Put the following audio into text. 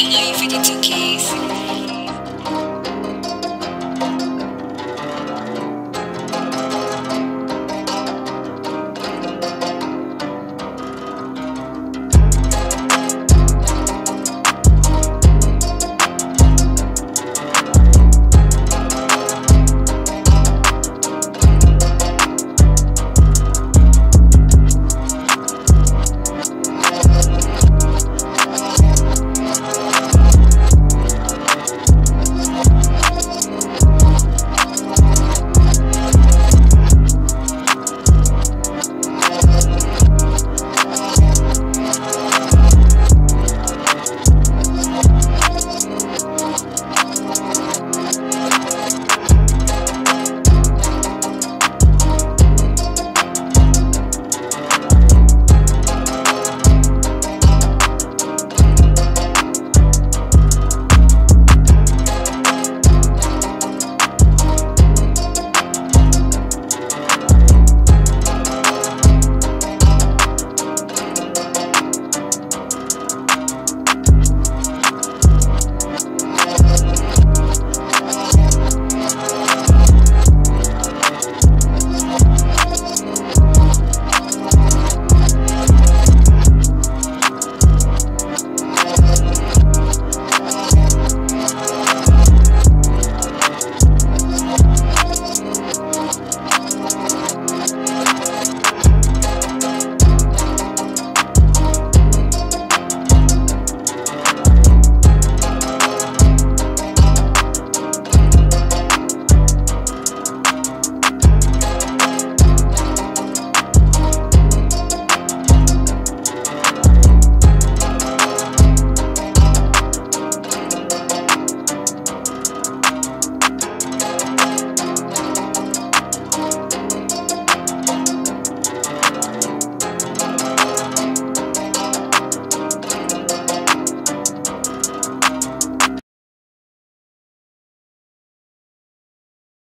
Live Video Keys.